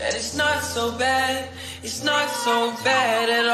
That it's not so bad, it's not so bad at all